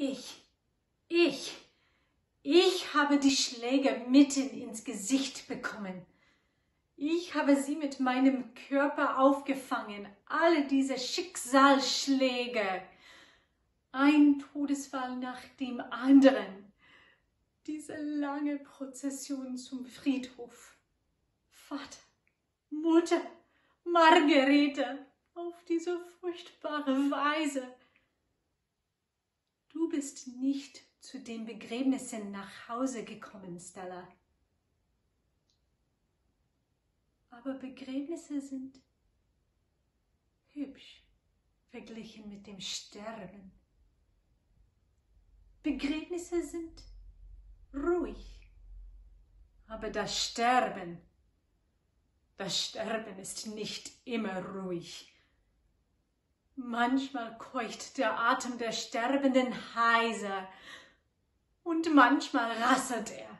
Ich, ich, ich habe die Schläge mitten ins Gesicht bekommen. Ich habe sie mit meinem Körper aufgefangen, alle diese Schicksalsschläge. Ein Todesfall nach dem anderen. Diese lange Prozession zum Friedhof. Vater, Mutter, Margarete, auf diese furchtbare Weise. Du bist nicht zu den Begräbnissen nach Hause gekommen, Stella. Aber Begräbnisse sind hübsch verglichen mit dem Sterben. Begräbnisse sind ruhig. Aber das Sterben, das Sterben ist nicht immer ruhig. Manchmal keucht der Atem der Sterbenden heiser und manchmal rasselt er.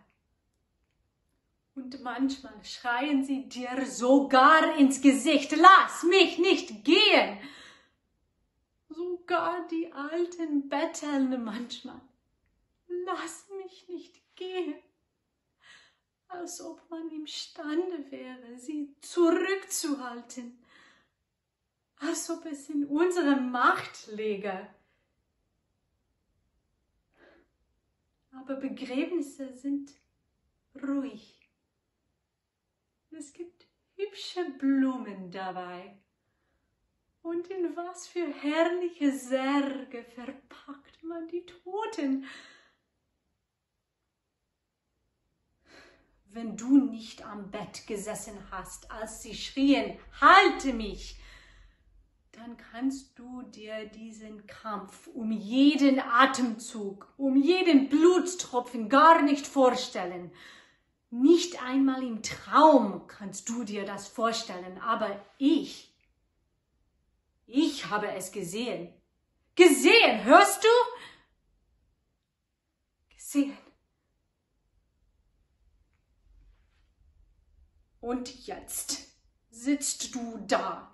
Und manchmal schreien sie dir sogar ins Gesicht, lass mich nicht gehen. Sogar die alten Betteln manchmal, lass mich nicht gehen. Als ob man imstande wäre, sie zurückzuhalten als ob es in unserer Macht läge. Aber Begräbnisse sind ruhig. Es gibt hübsche Blumen dabei. Und in was für herrliche Särge verpackt man die Toten. Wenn du nicht am Bett gesessen hast, als sie schrien, halte mich, dann kannst du dir diesen Kampf um jeden Atemzug, um jeden Blutstropfen gar nicht vorstellen. Nicht einmal im Traum kannst du dir das vorstellen, aber ich, ich habe es gesehen. Gesehen, hörst du? Gesehen. Und jetzt sitzt du da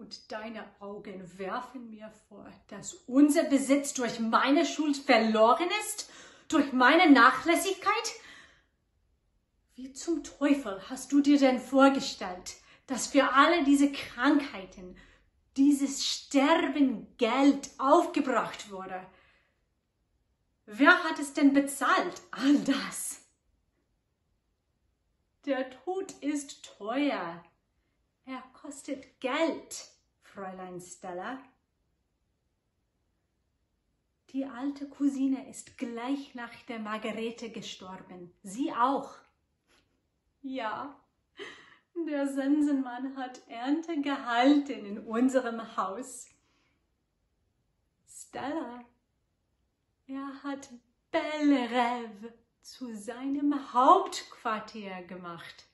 und deine Augen werfen mir vor, dass unser Besitz durch meine Schuld verloren ist, durch meine Nachlässigkeit? Wie zum Teufel hast du dir denn vorgestellt, dass für alle diese Krankheiten dieses Sterben Geld aufgebracht wurde? Wer hat es denn bezahlt, all das? Der Tod ist teuer. Er kostet Geld, Fräulein Stella. Die alte Cousine ist gleich nach der Margarete gestorben. Sie auch. Ja, der Sensenmann hat Ernte gehalten in unserem Haus. Stella, er hat Bellerev zu seinem Hauptquartier gemacht.